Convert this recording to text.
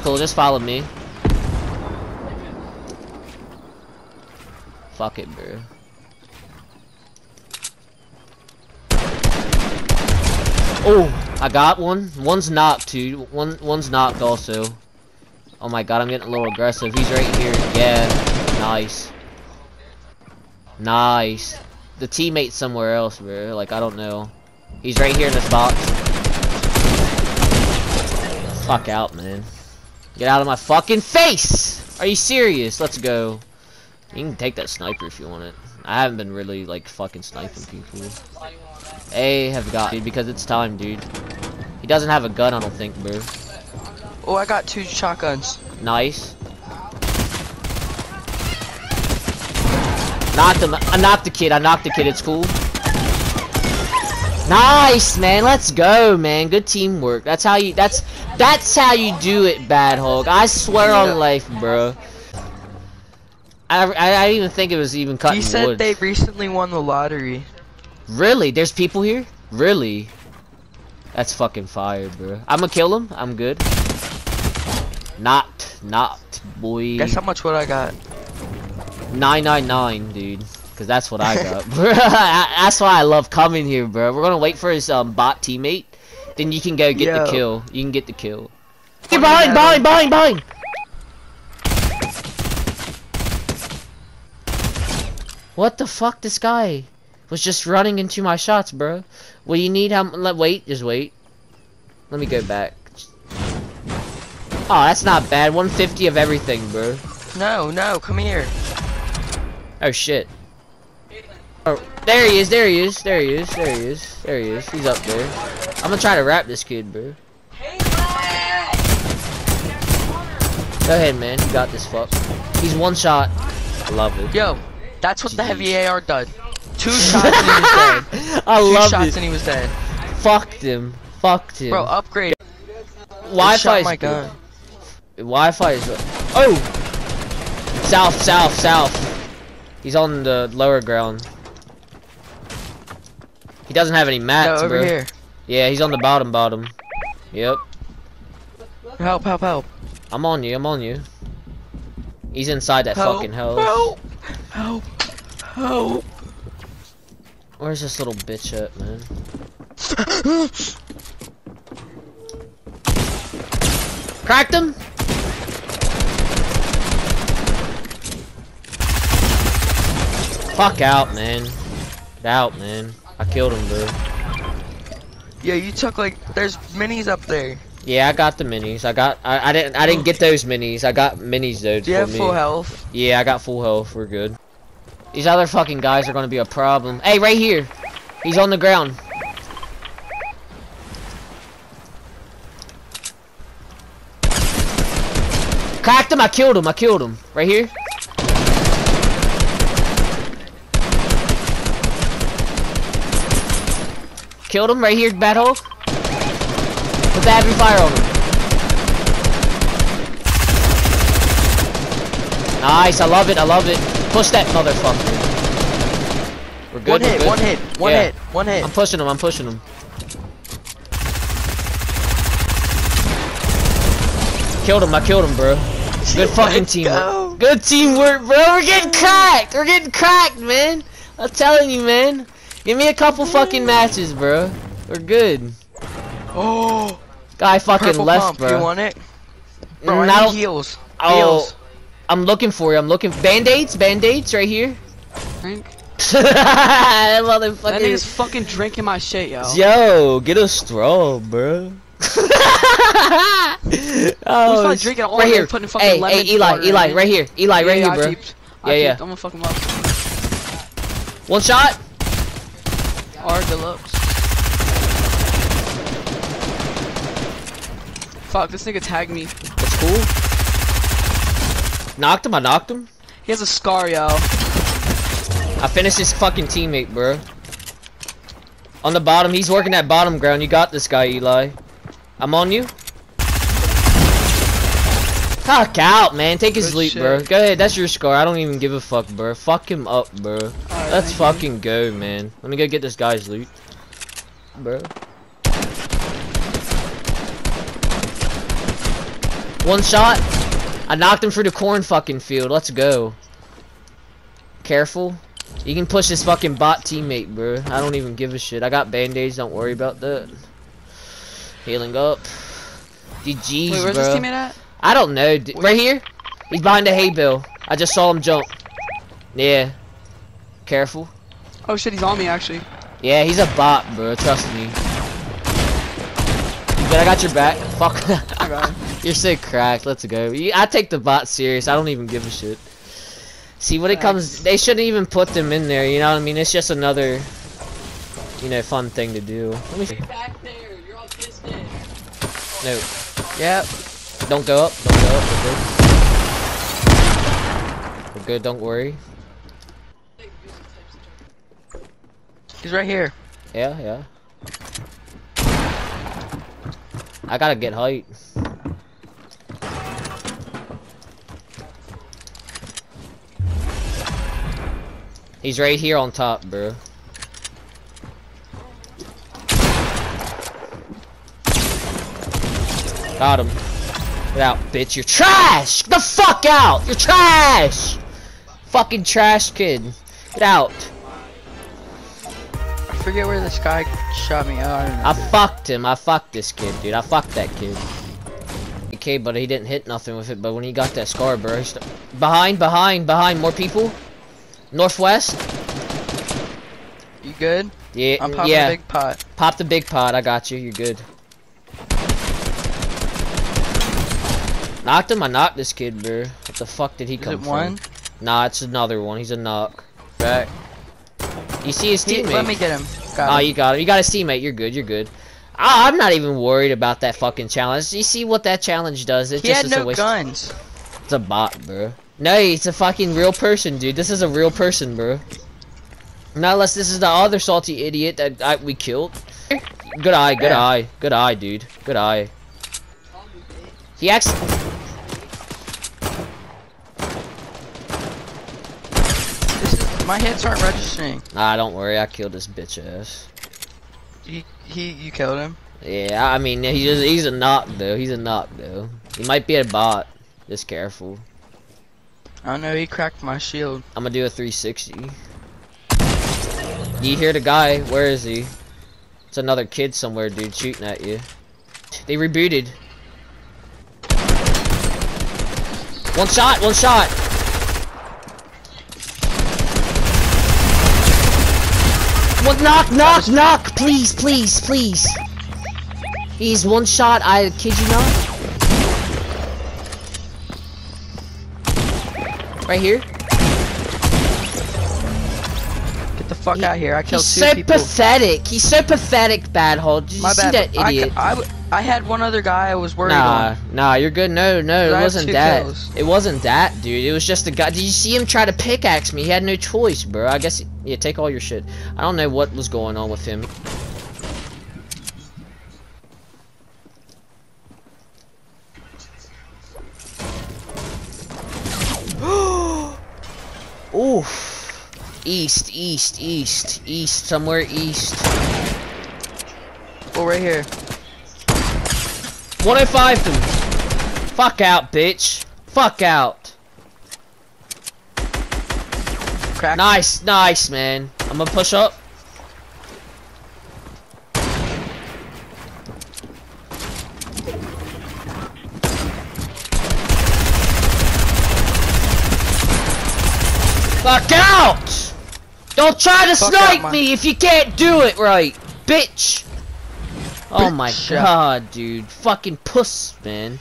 cool. Just follow me. Fuck it, bro. Oh, I got one. One's knocked, dude. One, one's knocked also. Oh my god, I'm getting a little aggressive. He's right here. Yeah, nice. Nice. The teammate's somewhere else, bro. Like, I don't know. He's right here in this box. Fuck out, man. Get out of my fucking face! Are you serious? Let's go. You can take that sniper if you want it. I haven't been really, like, fucking sniping people. A have got, dude, because it's time, dude. He doesn't have a gun, I don't think, bro. Oh, I got two shotguns. Nice. Knocked him. I knocked the kid. I knocked the kid. It's cool. Nice, man. Let's go, man. Good teamwork. That's how you. That's that's how you do it, Bad Hulk. I swear on life, bro. I, I, I didn't even think it was even cutting He said wood. they recently won the lottery. Really? There's people here? Really? That's fucking fire, bro. I'm gonna kill him. I'm good. Not, not, boy. Guess how much what I got? 999, dude. Cause that's what I got, that's why I love coming here, bro. We're gonna wait for his um bot teammate. Then you can go get the kill. You can get the kill. Hey, behind, behind, behind, behind. What the fuck? This guy was just running into my shots, bro. Well, you need how? Let wait, just wait. Let me go back. Oh, that's not bad. 150 of everything, bro. No, no, come here. Oh shit. Oh, there he is, there he is, there he is, there he is, there he is. He's up there. I'm gonna try to wrap this kid, bro. Go ahead, man. You got this fuck. He's one shot. I love it. Yo, that's what the heavy AR does. Two shots and he was dead. I Two love shots it. and he was dead. Fucked him. Fucked him. Bro, upgrade. Wi-Fi is my gun. Wi-Fi is. Oh! South, south, south. He's on the lower ground. He doesn't have any No, mats, over bro. here. Yeah, he's on the bottom, bottom. Yep. Help, help, help. I'm on you, I'm on you. He's inside that Help, fucking house. help, help, help. Where's this little bitch at, man? Cracked him? Fuck out, man. Get out, man. Killed him, bro. Yeah, you took like, there's minis up there. Yeah, I got the minis. I got. I, I didn't. I didn't get those minis. I got minis though. Do you have me. full health? Yeah, I got full health. We're good. These other fucking guys are gonna be a problem. Hey, right here. He's on the ground. Cracked him. I killed him. I killed him. Right here. Killed him right here, Bad Hulk. Put the heavy fire on him. Nice, I love it, I love it. Push that motherfucker. We're good, One hit, good. one hit, one Yeah. hit, one hit. I'm pushing him, I'm pushing him. Killed him, I killed him, bro. Good fucking teamwork. go. Good teamwork, bro. We're getting cracked. We're getting cracked, man. I'm telling you, man. Give me a couple fucking matches, bro. We're good. Oh, Guy fucking purple left, pump. bro. You want it? Bro, Mm, I I need don't- heals. Oh, Heals. I'm looking for you. I'm looking. Band-aids, band-aids, right here. Drink. that That motherfucker. nigga's fucking drinking my shit, yo. Yo, get a straw, bro. Who's oh, not drinking all right here. putting fucking Hey, lemon hey, Eli, water Eli, it? right here, Eli, right yeah, here, I bro. peeped. I Yeah, yeah. peeped. I'm gonna fuck him up. One shot. R deluxe. Fuck, this nigga tagged me. That's cool. Knocked him. I knocked him. He has a scar, yo. I finished his fucking teammate, bro. On the bottom, he's working that bottom ground. You got this guy, Eli. I'm on you. Fuck out, man. Take his Good shit. bro. Go ahead. That's your scar. I don't even give a fuck, bro. Fuck him up, bro. Alright, Let's fucking go, man. Let me go get this guy's loot. Bro. One shot. I knocked him through the corn fucking field. Let's go. Careful. You can push this fucking bot teammate, bro. I don't even give a shit. I got band-aids. Don't worry about that. Healing up. GG's, Wait, where's bro. this teammate at? I don't know. d- Right here? He's behind the hay bale. I just saw him jump. Yeah. Careful. Oh shit, he's on me actually. Yeah, he's a bot, bro. Trust me. But I got your back. Fuck. I got him. You're so cracked. Let's go. I take the bot serious. I don't even give a shit. See, when it comes, they shouldn't even put them in there. You know what I mean? It's just another, you know, fun thing to do. Let me. Back there, you're piston. No, Yep. don't go up. Don't go up. We're good. We're good. Don't worry. He's right here. Yeah, yeah. I gotta get height. He's right here on top, bro. Got him. Get out, bitch. You're trash! Get the fuck out! You're trash! Fucking trash kid. Get out. I forget where this guy shot me. Oh, I. I fucked him. I fucked this kid, dude. I fucked that kid. Okay, but he didn't hit nothing with it. But when he got that scar, bro, behind, behind, behind, more people. Northwest. You good? Yeah, I'm popping yeah. big pot. Pop the big pot. I got you. You're good. Knocked him. I knocked this kid, bro. What the fuck did he Is come it from? one? Nah, it's another one. He's a knock. Back. You see his teammate? let me get him. Got Oh, him. you got him. You got his teammate. You're good. You're good. I, I'm not even worried about that fucking challenge. You see what that challenge does? It he just had is a no waste. guns. It's a bot, bro. No, it's a fucking real person, dude. This is a real person, bro. Not unless this is the other salty idiot that I, we killed. Good eye, good Yeah. eye, good eye, dude. Good eye. He acts. This is, my hits aren't registering. Nah, don't worry. I killed this bitch ass. He, he, you killed him. Yeah, I mean, he's he's a knock though. He's a knock though. He might be a bot. Just careful. I know. He cracked my shield. I'm gonna do a 360. You hear the guy? Where is he? It's another kid somewhere, dude, shooting at you. They rebooted. One shot, one shot. What? Knock, knock, knock! Please, please, please. He's one shot. I kid you not. Right here. Get the fuck He- out here. I killed He's two so people. pathetic. He's so pathetic, bad hole. Did you My see bad. that I, idiot? I, w- I had one other guy I was worried nah, on. nah, you're good. No, no, it wasn't that. kills. It wasn't that, dude. It was just a guy. Did you see him try to pickaxe me? He had no choice, bro. I guess. Yeah, take all your shit. I don't know what was going on with him. Oof. East, east, east, east, somewhere east. Oh, right here. 105 them. Fuck out, bitch. Fuck out. Crack. Nice, nice, man. I'm gonna push up. Fuck out! Don't try to Fuck snipe man. me if you can't do it right, bitch! Oh my god, dude. Fucking puss, man.